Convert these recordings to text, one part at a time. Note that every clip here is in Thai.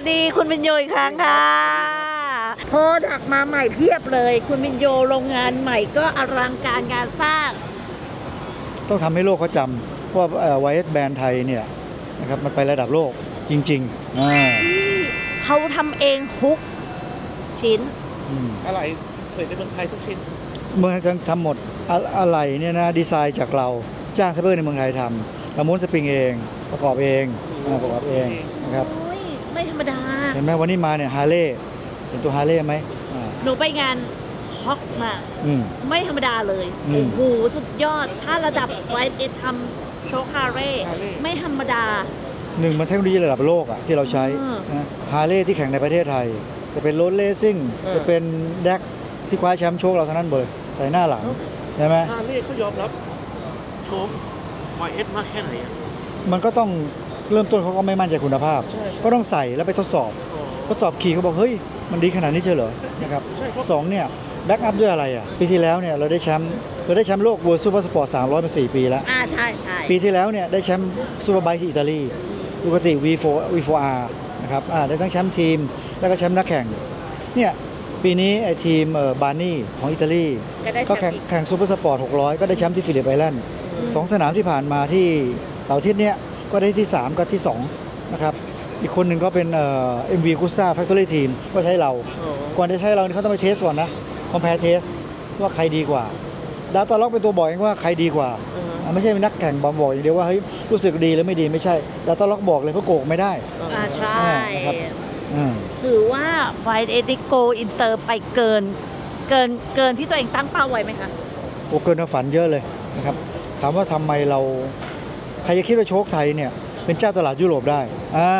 วัสดีคุณวินโยอีกครั้งค่ะ product มาใหม่เพียบเลย คุณวินโยโรงงานใหม่ก็อลังการงานสร้าง ต้องทำให้โลกเขาจำว่า YSS แบรนด์ไทยเนี่ยนะครับมันไประดับโลกจริงๆอ่าเขาทำเองทุกชิ้นอืมอะไรผลิตในเมืองไทยทุกชิ้น เมืองไทยทำหมดอะอะไรเนี่ยนะดีไซน์จากเราจ้างซัพเปอร์ในเมืองไทยทำเราม้วนสปริงเอง ประกอบเองอ่าประกอบเองนะครับโอ้ย ไม่ธรรมดา เห็นไหมวันนี้มาเนี่ยฮาร์เลย์เห็นตัวฮาร์เลย์ไหมอ่าหนูไปงาน HOG มา อืม ไม่ธรรมดาเลยอืโอ้มโหสุดยอด ถ้าระดับไวท์เอทำโชคฮาร์เร่ Harley ไม่ธรรมดา หนึ่งมันเทคโนโลยีระดับโลกอะที่เราใช้อืม นะฮาร์เลย์ที่แข่งในประเทศไทย จะเป็นรถ racing เออ จะเป็น drag ที่คว้าแชมป์โช้คเราทั้งนั้นเลยใส่หน้าหลังใช่ไหมฮาร์เลย์เขายอมรับโช้ค YSS มากแค่ไหนอะมันก็ต้อง เริ่มต้นเขาก็ไม่มั่นใจคุณภาพใช่ใช่ก็ต้องใส่แล้วไปทดสอบอ๋อทดสอบขี่เขาบอกเฮ้ยมันดีขนาดนี้เชียวเหรอนะครับใช่เพราะสองเนี่ย backup ด้วยอะไรอะปีที่แล้วเนี่ยเราได้แชมป์เราได้แชมป์โลก World Super Sport 300มา4ปีแล้วอ่าใช่ใช่ปีที่แล้วเนี่ยได้แชมป์ Superbike ที่อิตาลี Ducati V4 V4R นะครับอ่าได้ทั้งแชมป์ทีม แล้วก็แชมป์นักแข่งเนี่ยปีนี้ไอ้ทีม Barni ของอิตาลีก็ได้ก็แชแข่มงป์อีกแข่ง Supersport 600 ก็ได้แชมป์ที่ Phillip Island สองสนามที่ผ่านมาที่เสาร์อาทิตย์เนี่ย ก็ได้ที่ 3 กับที่ 2 นะครับ อีกคนหนึ่งก็เป็นเอ่อ MV g u s a Factory Team ก็ใช้เราอ๋อก่อนจะใช้เราเนี่ยเขาต้องไป test ก่อนนะ compare test ว่าใครดีกว่า data log เป็นตัวบอกเองว่าใครดีกว่าอ่าฮะอะไม่ใช่เป็นนักแข่งบอมบอกอย่างเดียวว่าเฮ้ยรู้สึกดีหรือไม่ดีไม่ใช่data log บอกเลยเพราะโกหกไม่ได้อ่าใช่อ่านะครับอืมหรือว่า YSS go inter ไปเกิน เกินเกินที่ตัวเองตั้งเป้าไว้ไหมคะโอเกินความฝันเยอะเลยนะครับ ถามว่าทำไมเรา ใครจะคิดว่าโช้คไทยเนี่ยเป็นเจ้าตลาดยุโรปได้อ่า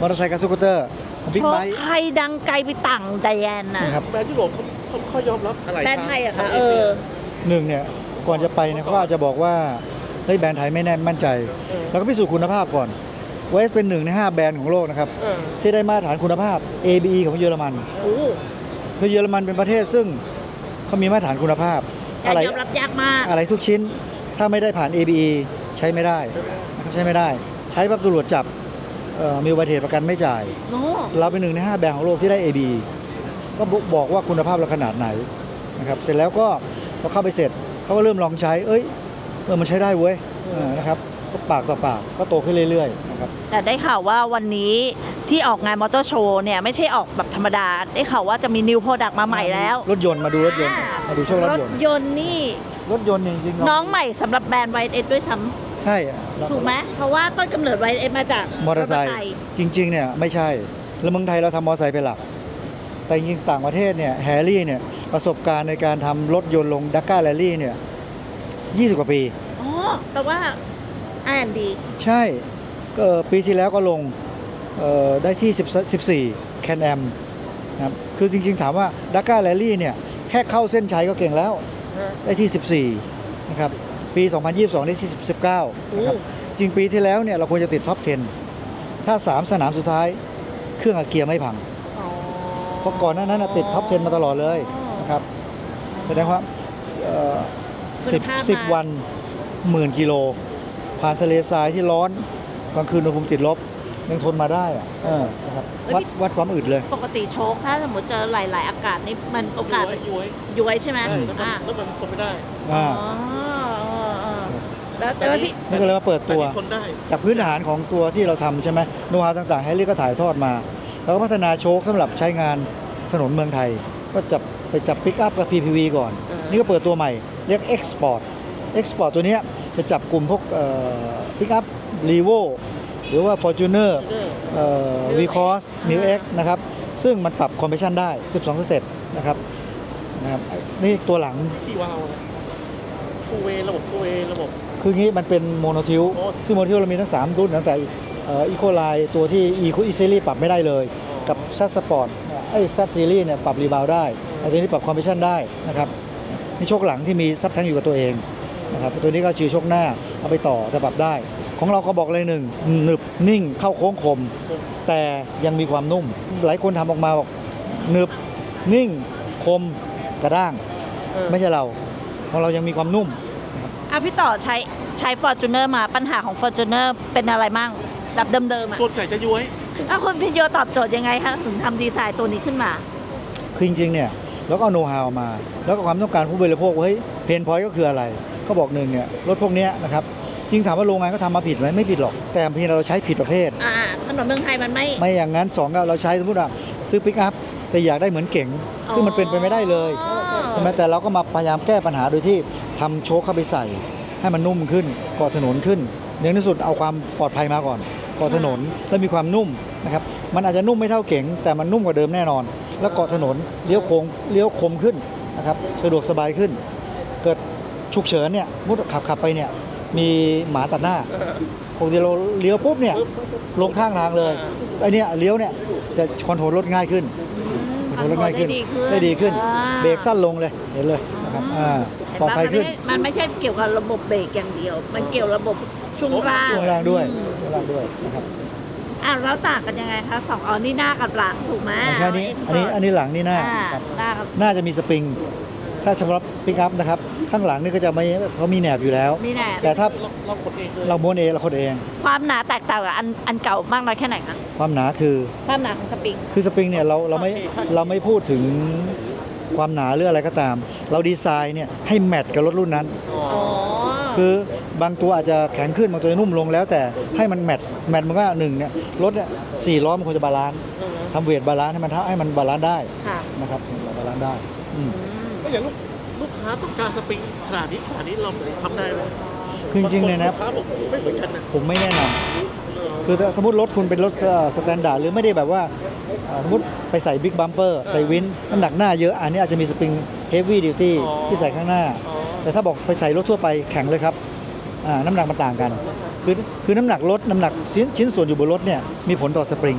มอเตอร์ไซค์กับสกูตเตอร์ big bikeไทยดังไกลไปต่างแดนน่ะนะครับ แบรนด์ยุโรปเขาเขาเขายอมรับอะไรแบรนด์ไทยอะค่ะทางเอเชียหนึ่งเนี่ยก่อนจะไปเนี่ยเขาอาจจะบอกว่าเฮ้ยแบรนด์ไทยไม่แน่มั่นใจเออเราก็พิสูจน์คุณภาพก่อนเวสเป็นหนึ่งในห้าแบรนด์ของโลกนะครับ เออที่ได้มาตรฐานคุณภาพ ABE ของเยอรมัน โอ้คือเยอรมันเป็นประเทศซึ่งเขามีมาตรฐานคุณภาพ การอะไรยอมรับยากมาก อะไรทุกชิ้นถ้าไม่ได้ผ่าน ABE ใช้ไม่ได้นะครับใช้ไม่ได้ ใช้ปั๊บตำรวจจับเอ่อมีอุบัติเหตุประกันไม่จ่ายโน้เราเป็นหนึ่งในห้าแบรนด์ของโลกที่ได้ ABE ก็บอกว่าคุณภาพเราขนาดไหนนะครับเสร็จแล้วก็พอเข้าไปเสร็จเขาก็เริ่มลองใช้ เอ้ยเออมันใช้ได้เว้ยเออนะครับก็ปากต่อปากก็โตขึ้นเรื่อยๆนะครับแต่ได้ข่าวว่าวันนี้ที่ออกงานมอเตอร์โชว์เนี่ยไม่ใช่ออกแบบธรรมดา ได้ข่าวว่าจะมี new product มาใหม่แล้วรถยนต์มาดูรถยนต์มาดูโช้ครถยนต์ยนต์นี่รถยนต์จริงๆเรา น้องใหม่สำหรับแบรนด์ YSS ด้วยซ้ ใช่อะำถูกไหมเพราะว่าต้นกำเนิด YSS มาจากมอเตอร์ไซค์จริง ๆ เนี่ยไม่ใช่ แล้วเมืองไทยเราทำมอเตอร์ไซค์เป็นหลัก แต่จริงๆต่างประเทศเนี่ยแฮร์รี่เนี่ยประสบการณ์ในการทำรถยนต์ลง Dakar Rally เนี่ย20 กว่าปี อ๋อแปลว่าอ่านดี ใช่ก็ปีที่แล้วก็ลงเอ่อได้ที่10 14 Can-Am นะครับคือจริงๆถามว่า Dakar Rally เนี่ยแค่เข้าเส้นชัยก็เก่งแล้วฮะได้ที่ 14 นะครับ ปี 2022 ได้ที่ 19นะครับจริงปีที่แล้วเนี่ยเราควรจะติดท็อป 10 ถ้า 3 สนามสุดท้าย เครื่องอาเกียร์ไม่พังอ๋อเพราะก่อนหน้านั้นนะติดท็อป 10 มาตลอดเลยนะครับแสดงว่าเอ่อคุณภาพ10 10มาวันหมื่นกิโล ผ่านทะเลทรายที่ร้อนกลางคืนอุณหภูมิติดลบยังทนมาได้อะเออนะครับวัดวัดความอึดเลย ปกติโชคถ้าสมมติเจอหลาย ๆ อากาศนี่มันโอกาสย้วยย้วยใช่ไหมๆใช่แล้วมันอ่าแล้วมันทนไม่ได้ อ่า อ๋อเออเออ แล้วแต่ว่าพี่ นี่ก็เลยมาเปิดตัว แต่นี่ทนได้ จากพื้นฐานของตัวที่เราทำใช่ไหมโน้ตฮาวต่างๆแฮร์รี่ก็ถ่ายทอดมา แล้วก็พัฒนาโช้คสำหรับใช้งานถนนเมืองไทย ก็จับไปจับปิกอัพกับ PPV ก่อน อ่าฮะ นี่ก็เปิดตัวใหม่ เรียก Export Export ตัวเนี้ยจะจับกลุ่มพวกปิกอัพรีโวหรือว่า Fortuner เออ v c o s m i l X นะครับ ซึ่งมันปรับคอมเพรสชันได้ 12 สเต็ปนะครับนะครับ นี่ตัวหลัง พี่วาวทูเวระบบทูเวระบบ คืองี้มันเป็นโมโนทิวโอ้ซึ่งโมโนทิวเรามีทั้ง 3 รุ่นตั้งแต่อีโคไลตัวที่อีโคอีซีรีปรับไม่ได้เลย กับซัสปอร์ตไอ้ซัสซีรีเนี่ยปรับรีบาวได้ไอ้ตัวนี้ปรับคอมเพรสชันได้นะครับนี่โชคหลังที่มีซับแทงอยู่กับตัวเองนะครับตัวนี้ก็ชื่อโชคหน้าเอาไปต่อแต่ปรับได้ ของเราก็บอกเลยหนึ่งหนึบนิ่งเข้าโค้งคม แต่ยังมีความนุ่ม หลายคนทำออกมาบอกหนึบนิ่งคมกระด้างเออไม่ใช่เราของเรายังมีความนุ่ม อะพี่ต่อใช้ใช้ Fortuner มาปัญหาของ Fortuner เป็นอะไรมั่งแบบเดิมๆอะส่วนใหญ่จะย้วยถ้าคุณพินโยตอบโจทย์ยังไงคะถึงทำดีไซน์ตัวนี้ขึ้นมา คือจริงๆเนี่ยเราก็เอาโน้ตฮาวมา แล้วก็ความต้องการผู้บริโภคว่าเฮ้ยpain point ก็คืออะไร ก็บอกหนึ่งเนี่ยรถพวกเนี้ยนะครับจริงถามว่าโรงงานก็ทำมาผิดไหมไม่ผิดหรอก แต่เพียงเราใช้ผิดประเภท อ่าถนนเมืองไทยมันไม่ ไม่อย่างนั้นสองก็เราใช้สมมติว่าซื้อปิกอัพแต่อยากได้เหมือนเก๋งซึ่งมันเป็นไปไม่ได้เลยอ๋อใช่ไหมแต่เราก็มาพยายามแก้ปัญหาโดยที่ ทำโช้คเข้าไปใส่ ให้มันนุ่มขึ้นเกาะถนนขึ้นเนื่องที่สุดเอาความปลอดภัยมาก่อนเกาะถนนแล้วมีความนุ่มนะครับมันอาจจะนุ่มไม่เท่าเก๋งแต่มันนุ่มกว่าเดิมแน่นอน แล้วเกาะถนนเลี้ยวโค้งเลี้ยวคมขึ้นนะครับสะดวกสบายขึ้น เกิดฉุกเฉินเนี่ยมุดขับขับไปเนี่ยมีหมาตัดหน้าปกติเราเลี้ยวปุ๊บเนี่ยลงข้างทางเลยไอเนี่ยเลี้ยวเนี่ยจะคอนโทรลรถง่ายขึ้นคอนโทรลรถง่ายขึ้นได้ดีขึ้นอ่าเบรกสั้นลงเลยเห็นเลยนะครับอ่า ปลอดภัยขึ้น มันไม่ใช่เกี่ยวกับระบบเบรกอย่างเดียว มันเกี่ยวระบบช่วงล่างช่วงล่างด้วยอืมช่วงล่างด้วยนะครับอะแล้วต่างกันยังไงคะสองอ๋อนี่หน้ากับหลังถูกไหมแค่นี้อันนี้อันนี้หลังนี่หน้าอ่ครับหน้ากับหน้าจะมีสปริง ถ้าสำหรับปิกอัพนะครับ ข้างหลังนี่ก็จะไม่เขามีแหนบอยู่แล้วนี่แหละแต่ถ้าเราเรากดเองเลยเราม้วนเองเราคนเอง ความหนาแตกต่างกับอันอันเก่ามากน้อยแค่ไหนคะความหนาคือความหนาของสปริง คือสปริงเนี่ยเราเราไม่เราไม่พูดถึง ความหนาหรืออะไรก็ตาม เราดีไซน์เนี่ยให้แมทกับรถรุ่นนั้นอ๋ออ๋อคือบางตัวอาจจะแข็งขึ้นบางตัวจะนุ่มลงแล้วแต่ให้มัน match match มันก็หนึ่งเนี่ยรถเนี่ยสี่ล้อมันควรจะ balance เออทำ weight balance ให้มันเท่าให้มัน balance ได้ค่ะนะครับ balance ได้อืมอืมแล้วอย่างลูกลูกค้าต้องการสปริงขนาดนี้ขนาดนี้เราทำได้ไหมคือจริงๆเลยนะลูกค้าบอกไม่เหมือนกันนะผมไม่แนะนำเออคือถ้าสมมติรถคุณเป็นรถ standard หรือไม่ได้แบบว่าเอ่อ สมมติไปใส่ big bumper ใส่ winch น้ำหนักหน้าเยอะ อันนี้อาจจะมีสปริงเฮฟวี่ดิวตี้ที่ใส่ข้างหน้าอ๋อแต่ถ้าบอกไปใส่รถทั่วไปแข็งเลยครับอ่าน้ำหนักมันต่างกัน คือคือน้ำหนักรถน้ำหนักชิ้นชิ้นส่วนอยู่บนรถเนี่ยมีผลต่อสปริง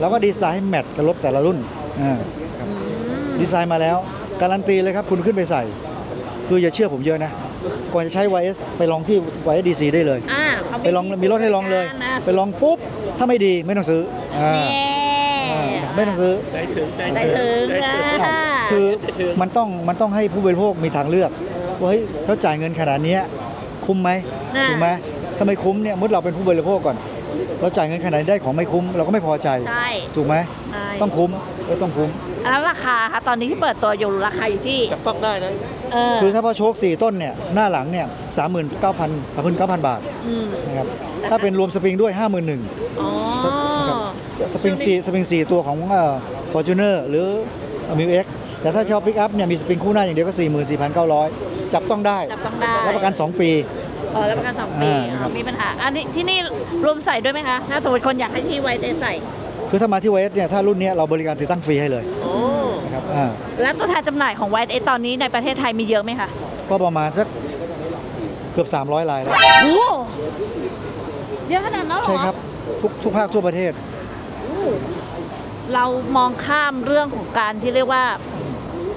แล้วก็ดีไซน์ให้แมทกับรถแต่ละรุ่นอ่าครับอืมดีไซน์มาแล้ว การันตีเลยครับคุณขึ้นไปใส่ คืออย่าเชื่อผมเยอะนะก่อนจะใช้ YS ไปลองที่ YS DC ได้เลยอ่าเขาไปลองมีรถให้ลองเลยนะไปลองปุ๊บ ถ้าไม่ดีไม่ต้องซื้ออ่าแน่อ่า ไม่ต้องซื้อ ใจถึงใจใจถึงใจถึงนะอ้าวคือมันต้องมันต้องให้ผู้บริโภคมีทางเลือกว่าเฮ้ยเขาจ่ายเงินขนาดเนี้ยคุ้มไหมน่ะ ถูกไหมถ้าไม่คุ้มเนี่ยมุดเราเป็นผู้บริโภคก่อน เราจ่ายเงินขนาดนี้ได้ของไม่คุ้ม เราก็ไม่พอใจ ใช่ถูกไหมใช่ต้องคุ้มเออต้องคุ้ม แล้วราคาคะตอนนี้ที่เปิดตัวอยู่ราคาอยู่ที่จับต้องได้นะเออคือถ้าพอโชคสี่ต้นเนี่ยหน้าหลังเนี่ยสามหมื่นเก้าพันสามหมื่นเก้าพันบาทอืมนะครับถ้าเป็นรวมสปริงด้วยห้าหมื่นหนึ่ง อ๋อนะครับ สปริงสี่สปริงสี่ตัวของ Fortuner หรือ MU-X แต่ถ้าชอบปิกอัพเนี่ยมีสปริงคู่หน้าอย่างเดียวก็ 44,900 จับต้องได้จับต้องได้รับประกัน 2 ปีเออรับประกันสองปีอ่านะครับมีปัญหาอันนี้ที่นี่รวมใส่ด้วยไหมคะ ถ้าสมมติคนอยากให้ที่ YSS ใส่ คือถ้ามาที่ YSS เนี่ยถ้ารุ่นเนี้ยเราบริการติดตั้งฟรีให้เลยอ๋อนะครับอ่าแล้วตัวแทนจำหน่ายของ YSS ตอนนี้ในประเทศไทยมีเยอะไหมคะ ก็ประมาณสักเกือบ 300 รายแล้วโอ้เยอะขนาดนั้นเหรอใช่ครับทุกทุกภาคทั่วประเทศโอ้ เรามองข้ามเรื่องของการที่เรียกว่า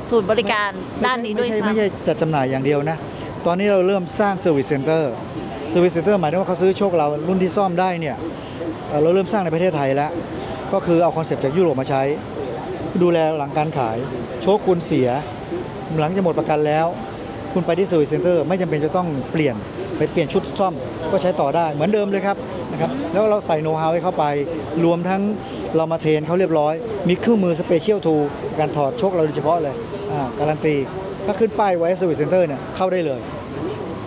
ศูนย์บริการด้านนี้ด้วยไม่ใช่ค่ะไม่ใช่จัดจำหน่ายอย่างเดียวนะ ตอนนี้เราเริ่มสร้าง service center service center หมายถึงว่าเขาซื้อโช้คเรารุ่นที่ซ่อมได้เนี่ยเราเริ่มสร้างในประเทศไทยแล้ว ก็คือเอา concept จากยุโรปมาใช้ ดูแลหลังการขาย โช้คคุณเสีย หลังจะหมดประกันแล้ว คุณไปที่ service center ไม่จำเป็นจะต้องเปลี่ยนไปเปลี่ยนชุดซ่อมก็ใช้ต่อได้เหมือนเดิมเลยครับนะครับแล้วเราใส่โน้ตฮาวให้เข้าไปรวมทั้ง เรามา train เขาเรียบร้อย มีเครื่องมือ special tool การถอดโช้คเราโดยเฉพาะเลยอ่าการันตีถ้าขึ้นป้ายไว้ service center เนี่ยเข้าได้เลย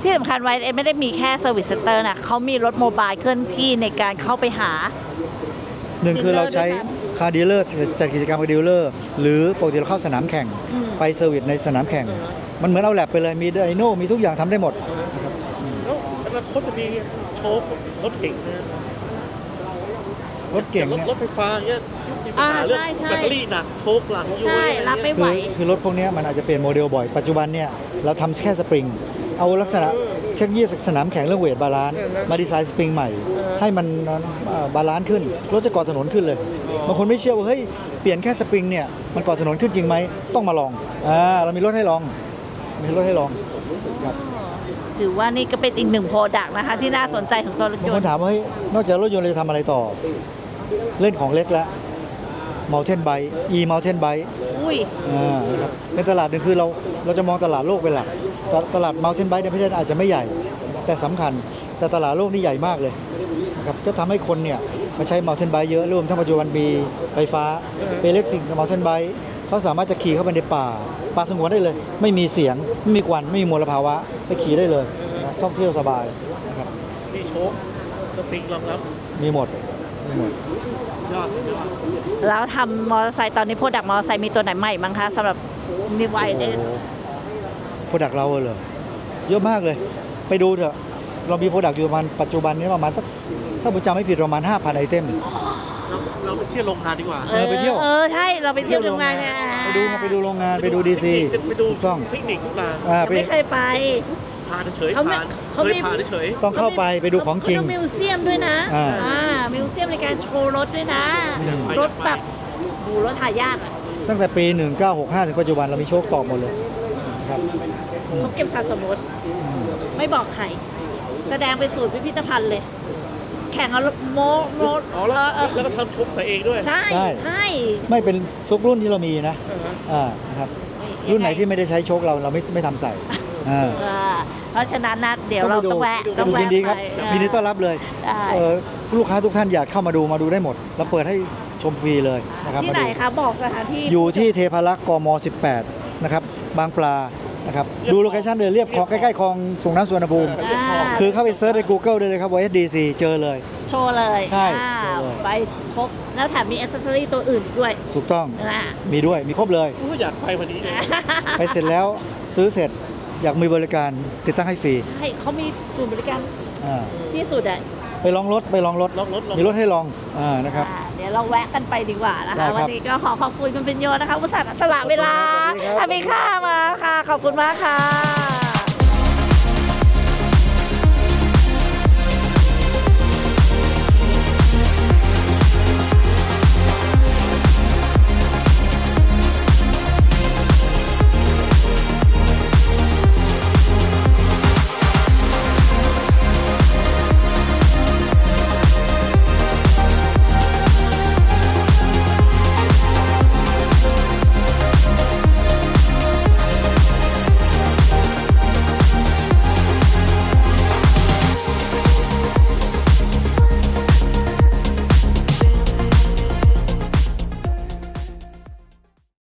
ที่สำคัญ YSS ไม่ได้มีแค่ service center นะเขามีรถ mobile เคลื่อนที่ในการเข้าไปหาหนึ่งคือเราใช้ dealer ด้วย car dealer จัดกิจกรรมกับ dealer หรือปกติเราเข้าสนามแข่งอืมไป service ในสนามแข่ง มันเหมือนเอาแลบไปเลยมี dyno มีทุกอย่างทำได้หมดแล้วอนาคตจะมีโช้ครถเก๋งนะ รถเก๋งรถเนี่ยรถไฟฟ้าเงี้ยที่มีปัญหาอ่าเรื่องใช่ใช่ แบตเตอรี่หนักโช้คหลังย้วใช่ยอะไรรับไม่เงี้ยไหวคือคือรถพวกเนี้ยมันอาจจะเปลี่ยนโมเดลบ่อย ปัจจุบันเนี่ยเราทำแค่สปริง เอาลักษณะเออเทคโนโลยีสนามแข่งเรื่อง weight balance เออฮะมาดีไซน์สปริงใหม่ เออให้มันเอ่อ balance ขึ้น รถจะเกาะถนนขึ้นเลย อ๋อ บางคนไม่เชื่อว่าเฮ้ยเปลี่ยนแค่สปริงเนี่ยมันเกาะถนนขึ้นจริงไหมต้องมาลองอ่าเรามีรถให้ลองมีรถให้ลองครับ ถือว่านี่ก็เป็นอีกหนึ่ง product นะคะ ที่น่าสนใจของตัวรถบางยคนนต์ถามว่าเฮ้ยนอกจากรถยนต์เราจะทำอะไรต่อ เล่นของเล็กแล้ว Mountain Bike e Mountain Bike อุ้ยอ่านะครับเป็นตลาดหนึ่งคือเราเราจะมองตลาดโลกเป็นหลักตตลาด Mountain Bike ในประเทศอาจจะไม่ใหญ่ แต่สำคัญแต่ตลาดโลกนี่ใหญ่มากเลยนะครับก็ทำให้คนเนี่ยมาใช้ mountain bike เยอะรวมทั้งปัจจุบันมีไฟฟ้าเป็น electric mountain bike เขาสามารถจะขี่เข้าไปในป่าป่าสงวนได้เลย ไม่มีเสียงไม่มีควันไม่มีมลภาวะไปขี่ได้เลยนะท่องเที่ยวสบายนะครับมีโช้คสปริงรองรับมีหมด มีหมดยอดสุดยอดแล้วทำมอเตอร์ไซค์ตอนนี้ product มอเตอร์ไซค์มีตัวไหนใหม่บ้างคะสำหรับนิวายเนี่ยโปรดักเราเลยเยอะมากเลย ไปดูเถอะ เรามีโปรดักอยู่ประมาณปัจจุบันนี้ประมาณสักถ้าผมจำไม่ผิดประมาณ 5,000 ไอเทม เราเราไปเที่ยวโรงงานดีกว่า เออไปเที่ยว เออใช่เราไปเที่ยวโรงงานไงไปดูไปดูโรงงานไปดูดีซีไปดูถูกต้องเทคนิคทุกอย่างอ่าไปไม่เคยไปผ่านเฉยๆเขาไม่ผ่านเขาเคไม่ยผ่านเฉยต้องเข้าไปไปดูของจริงเขามิวเซียมด้วยนะอ่าอ่ามิวเซียมในการโชว์รถด้วยนะๆอยากไปรอถยากไปแบบดูรถหายากอะตั้งแต่ปี 1965 ถึงปัจจุบันเรามีโชคตอบหมดเลยนะครับอืมเขาเก็บสะสมรถอืมไม่บอกใคร แสดงไปสู่พิพิธภัณฑ์เลย แข่งเอารถโมโมอ๋อแล้วเออเออแล้วก็ทำโชคใส่เองด้วยใช่ใช่ ใช่ไม่เป็นโชครุ่นที่เรามีนะอ่าฮะ อ่านะครับรุ่นไหนที่ไม่ได้ใช้โชคเราเราไม่ไม่ทำใส่อ่าเออเพราะฉะนั้นนะเดี๋ยวเราต้องแวะต้ต้อองงไปดูแวะยินดีครับไปยินดีต้อนรับเลยได้เออลูกค้าทุกท่านอยากเข้ามาดูมาดูได้หมดเราเปิดให้ชมฟรีเลยนะครับที่มาไหนดู คะบอกสถานที่อยู่ที่เทพารักษ์กม 18 นะครับ บางปลา นะครับดู location เดินเรียบคลองใกล้ๆคลองส่งน้ำสุวรรณภูมิอ่าคือเข้าไป search ใน Google ได้เลยครับว่า SDC เจอเลย โชว์เลยใช่อ่าโชว์เลย ไปครบ แล้วแถมมีอ c เซสซอรี่ตัวอื่นอีกด้วยถูกต้องนะ มีด้วยมีครบเลยกูอยากไปวันนี้เลยไปเสร็จแล้วซื้อเสร็จอยากมีบริการติดตั้งให้ฟรีใช่เขามีศูนย์บริการอ่าที่สุดอะ ไปลองรถไปลองรถ ลองรถลองมีรถให้ลองอ่านะครับอ่า เดี๋ยวเราแวะกันไปดีกว่านะได้คะครับวันนี้ก็ขอขอบคุณคุณเป็นโยนะคะอุตส่าห์สละเวลาขอบคุณครับให้มีค่ามาค่ะ ขอบคุณมากค่ะ